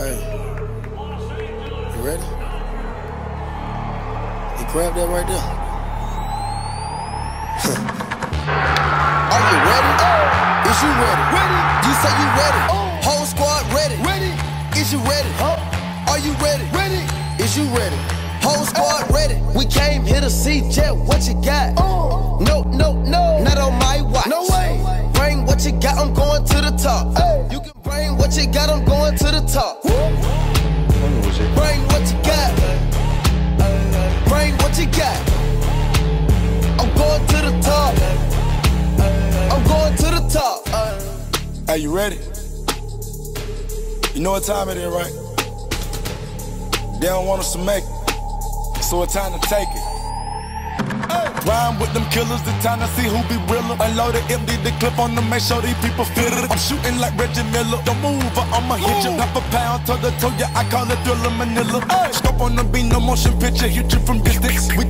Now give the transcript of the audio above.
Hey. You ready? You grab that right there. Are you ready? Oh. Is you ready? Ready. You say you ready. Oh. Whole squad ready. Ready. Is you ready? Are you ready? Ready. Is you ready? Whole squad ready. We came here to see Jet. What you got? Uh. No, no, no. Not on my watch. No way. Bring what you got. I'm going to the top. You can bring what you got. I'm going to the top. Bring what you got. Bring what you got. I'm going to the top. I'm going to the top. Are you ready? You know what time it is, right? They don't want us to make it, so it's time to take it. Rhyme with them killers, the time to see who be realer. Unload it, empty the clip on them, make sure these people feel it. I'm shooting like Reggie Miller. Don't move or I'ma hit you. Half a pound, toe to toe, yeah, I call it thriller Manila. Scope on the beat, no motion picture, hit you from distance. We